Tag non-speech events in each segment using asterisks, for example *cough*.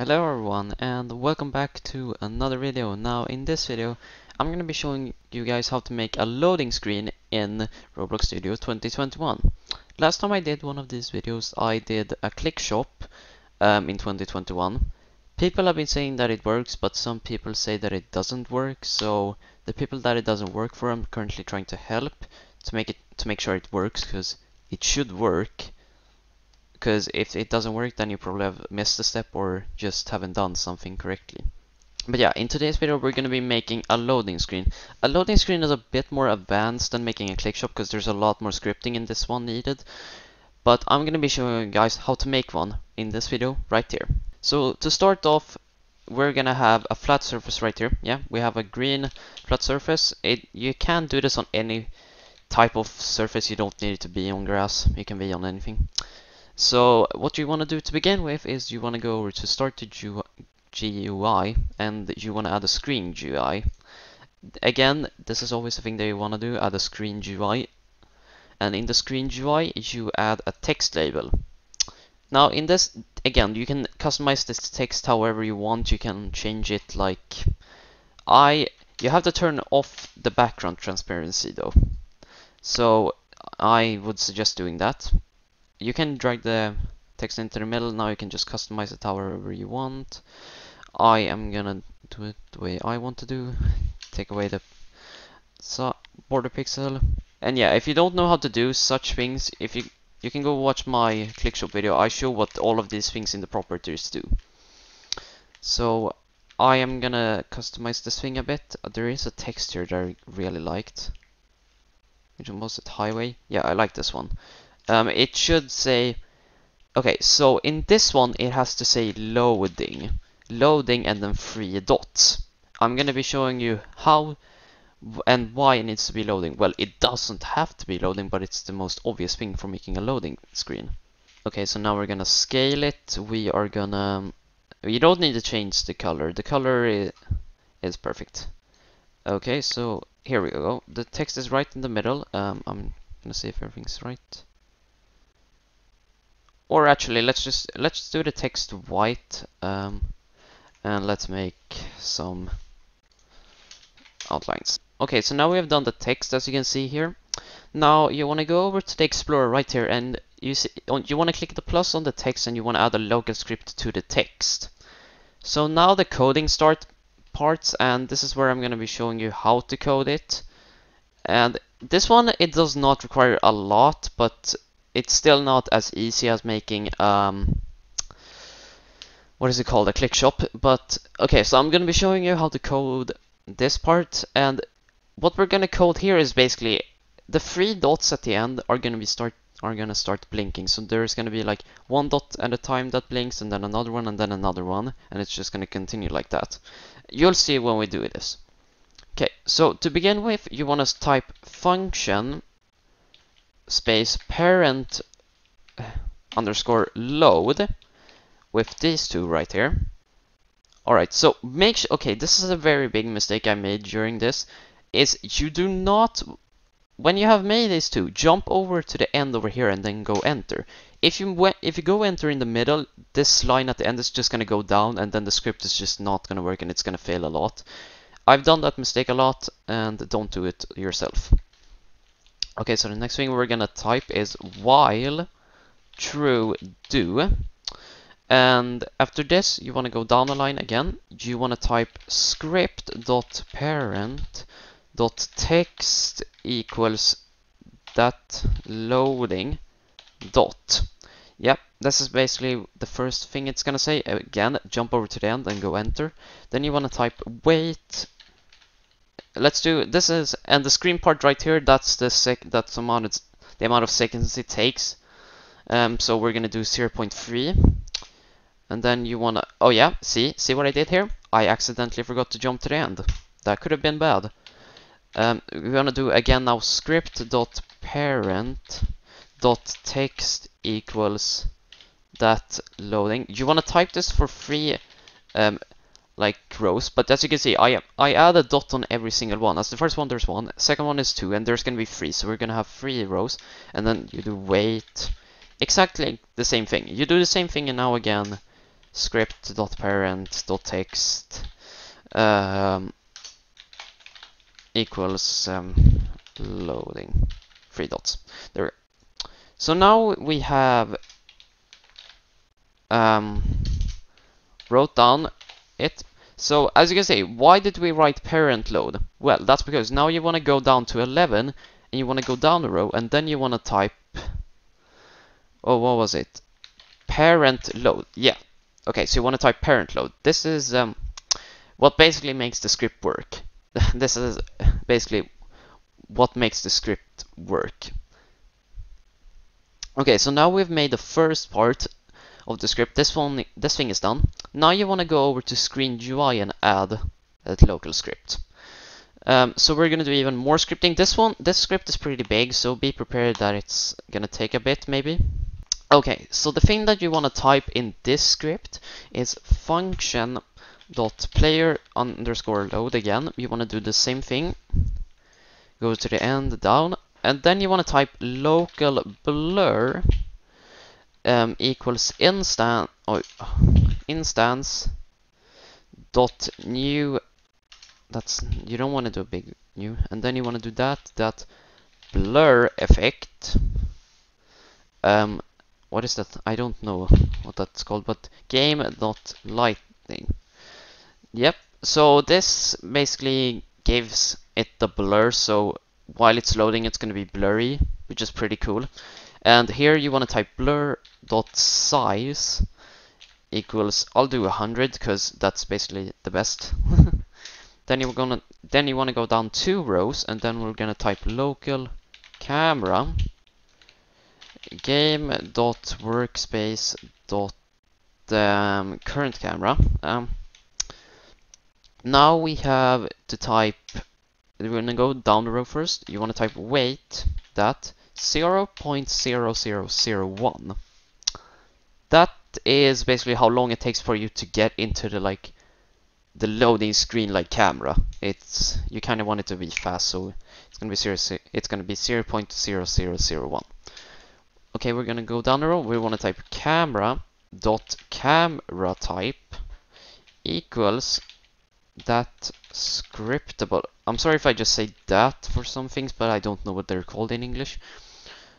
Hello everyone and welcome back to another video. Now in this video I'm going to be showing you guys how to make a loading screen in Roblox Studio 2021. Last time I did one of these videos I did a click shop um, in 2021. People have been saying that it works but some people say that it doesn't work so the people that it doesn't work for I'm currently trying to help to make it to make sure it works because it should work because if it doesn't work then you probably have missed a step or just haven't done something correctly. But yeah, in today's video we're going to be making a loading screen. A loading screen is a bit more advanced than making a click shop because there's a lot more scripting in this one needed. But I'm going to be showing you guys how to make one in this video right here. So to start off we're gonna have a flat surface right here. Yeah, we have a green flat surface. It you can do this on any type of surface. You don't need it to be on grass. You can be on anything. So what you want to do to begin with is you want to go over to StarterGui and you want to add a screen GUI. Again, this is always the thing that you want to do, add a screen GUI. And in the screen GUI, you add a text label. Now in this, again, you can customize this text however you want. You can change it like I, you have to turn off the background transparency though. So I would suggest doing that you can drag the text into the middle. Now you can just customize it however you want. I am gonna do it the way I want to do. *laughs* Take away the so border pixel. And yeah, if you don't know how to do such things, if you you can go watch my ClickShop video. I show what all of these things in the properties do. So I am gonna customize this thing a bit. Uh, there is a texture that I really liked. Which one was it? Highway? Yeah, I like this one um, it should say okay so in this one it has to say loading loading and then three dots. I'm gonna be showing you how and why it needs to be loading. Well it doesn't have to be loading but it's the most obvious thing for making a loading screen. Okay so now we're gonna scale it. We are gonna you don't need to change the color. The color is, is perfect. Okay so here we go. The text is right in the middle. Um, I'm gonna see if everything's right or actually, let's just let's do the text white, um, and let's make some outlines. Okay, so now we have done the text, as you can see here. Now you want to go over to the Explorer right here, and you see, you want to click the plus on the text, and you want to add a local script to the text. So now the coding start parts, and this is where I'm going to be showing you how to code it. And this one, it does not require a lot, but it's still not as easy as making um, what is it called? A click shop but okay so I'm gonna be showing you how to code this part and what we're gonna code here is basically the three dots at the end are gonna be start are gonna start blinking. So there's gonna be like one dot at a time that blinks and then another one and then another one and it's just gonna continue like that. You'll see when we do this. Okay so to begin with you want to type function space parent underscore load with these two right here. Alright, so make sure, okay, this is a very big mistake I made during this, is you do not, when you have made these two, jump over to the end over here and then go enter. If you if you go enter in the middle, this line at the end is just going to go down and then the script is just not going to work and it's going to fail a lot. I've done that mistake a lot and don't do it yourself. Okay, so the next thing we're gonna type is while true do. And after this, you want to go down the line again. You want to type script dot parent dot text equals that loading dot. Yep, this is basically the first thing it's gonna say. Again, jump over to the end and go enter. Then you want to type wait let's do this is and the screen part right here that's the sec that's the amount it's the amount of seconds it takes. Um, so we're gonna do 0.3 and then you wanna oh yeah see see what I did here? I accidentally forgot to jump to the end. That could have been bad. Um, we wanna do again now script dot parent dot text equals that loading. You wanna type this for free? Um, like rows, but as you can see, I I add a dot on every single one. As the first one, there's one. Second one is two, and there's gonna be three. So we're gonna have three rows, and then you do wait, exactly the same thing. You do the same thing, and now again, script dot parent script.parent.text um, equals um, loading three dots. There. So now we have um, wrote down it. So as you can see, why did we write parent load? Well, that's because now you want to go down to 11 and you want to go down a row and then you want to type oh what was it? Parent load yeah. Okay so you want to type parent load. This is um, what basically makes the script work. *laughs* This is basically what makes the script work. Okay so now we've made the first part of the script. This one this thing is done now you want to go over to screen UI and add a local script um, so we're gonna do even more scripting this one this script is pretty big so be prepared that it's gonna take a bit maybe Okay, so the thing that you want to type in this script is function dot player underscore load again. You want to do the same thing. Go to the end down, and then you want to type local blur um, equals instant oh, instance dot new. That's you don't want to do a big new, and then you want to do that that blur effect um, what is that? I don't know what that's called, but game dot lightning Yep, so this basically gives it the blur, so while it's loading it's going to be blurry, which is pretty cool. And here you want to type blur.size equals, I'll do 100 because that's basically the best. *laughs* then you're gonna, then you want to go down two rows and then we're gonna type local camera game dot workspace dot um, current camera. Um, now we have to type. We're gonna go down the row first. You want to type wait that 0 0.0001. That is basically how long it takes for you to get into the like the loading screen like camera. It's you kind of want it to be fast, so it's gonna be zero. It's gonna be 0 0.0001. Okay, we're gonna go down the row. We want to type camera dot camera type equals that scriptable. I'm sorry if I just say that for some things, but I don't know what they're called in English.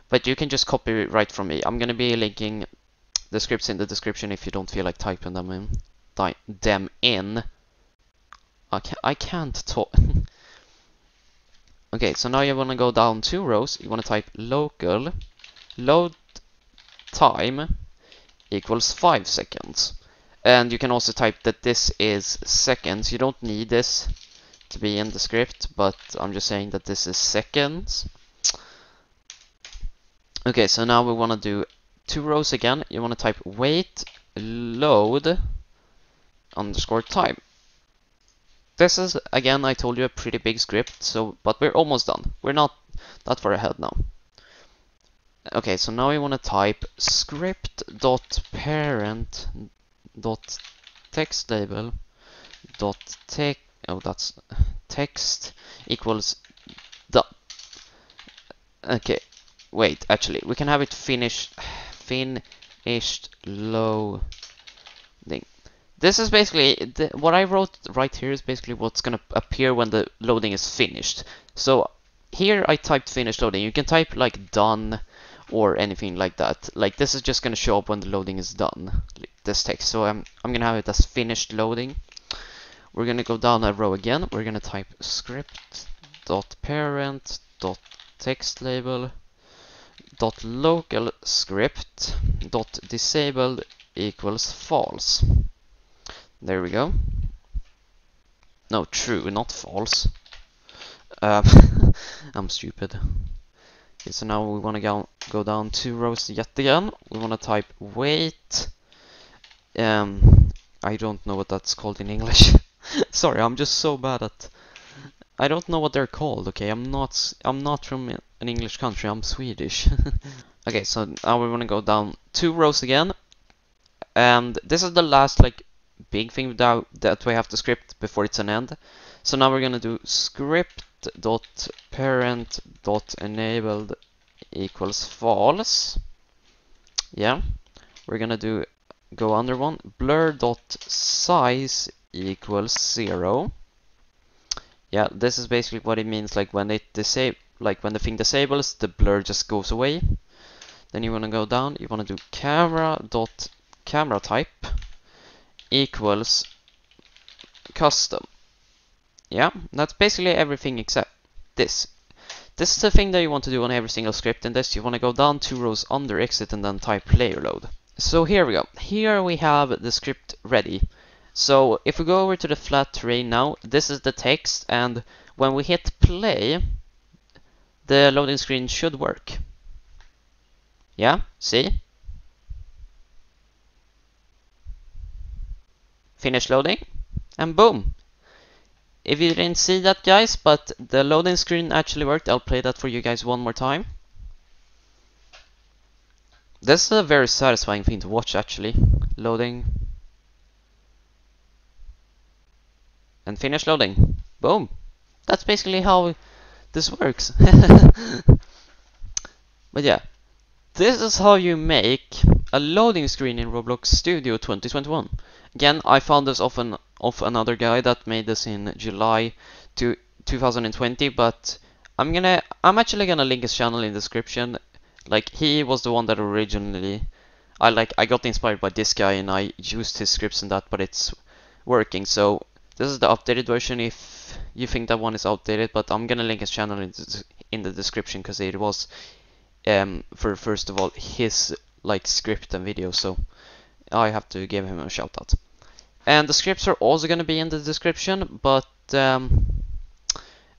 But you can just copy it right from me. I'm gonna be linking the scripts in the description if you don't feel like typing them in. them in. I can't, I can't talk. *laughs* okay, so now you want to go down two rows. You want to type local load time equals 5 seconds. And you can also type that this is seconds. You don't need this to be in the script, but I'm just saying that this is seconds. Okay, so now we want to do two rows again. You want to type wait load underscore time. This is, again, I told you a pretty big script, so but we're almost done. We're not that far ahead now. Okay, so now we want to type script dot parent dot text label dot text oh that's text equals the okay wait actually we can have it finished finished loading this is basically the, what I wrote right here is basically what's gonna appear when the loading is finished so here I typed finished loading you can type like done or anything like that. Like this is just going to show up when the loading is done, this text. So I'm, I'm going to have it as finished loading. We're going to go down a row again. We're going to type script dot parent dot text label dot local script dot disabled equals false. There we go. No, true, not false. Um, *laughs* I'm stupid. Okay, so now we want to go, go down two rows yet again. We want to type wait. Um, I don't know what that's called in English. *laughs* Sorry, I'm just so bad at. I don't know what they're called. Okay, I'm not. I'm not from an English country. I'm Swedish. *laughs* okay, so now we want to go down two rows again, and this is the last like big thing that that we have to script before it's an end. So now we're gonna do script dot parent dot enabled equals false. Yeah, we're gonna do go under one blur dot size equals zero yeah this is basically what it means like when it disable like when the thing disables the blur just goes away. Then you want to go down you want to do camera dot camera type equals custom. Yeah that's basically everything except this. This is the thing that you want to do on every single script in this. You want to go down two rows under exit and then type player load. So here we go. Here we have the script ready. So if we go over to the flat terrain now, this is the text and when we hit play, the loading screen should work. Yeah, see? Finish loading and boom. If you didn't see that guys, but the loading screen actually worked, I'll play that for you guys one more time. This is a very satisfying thing to watch actually. Loading. And finish loading. Boom. That's basically how this works. *laughs* but yeah. This is how you make a loading screen in Roblox Studio 2021. Again, I found this off, an, off another guy that made this in July to 2020, but I'm gonna I'm actually gonna link his channel in the description like he was the one that originally I like I got inspired by this guy and I used his scripts and that but it's working so this is the updated version if you think that one is outdated but I'm gonna link his channel in, in the description because it was um, for first of all his like script and video so I have to give him a shout out and the scripts are also gonna be in the description but um,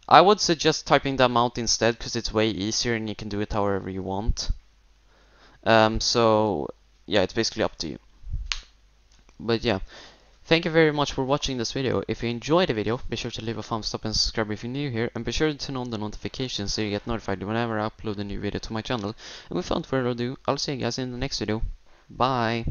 I would suggest typing them out instead because it's way easier and you can do it however you want. Um, so yeah, it's basically up to you. But yeah, thank you very much for watching this video. If you enjoyed the video, be sure to leave a thumbs up and subscribe if you're new here. And be sure to turn on the notifications so you get notified whenever I upload a new video to my channel. And without further ado, I'll see you guys in the next video. Bye!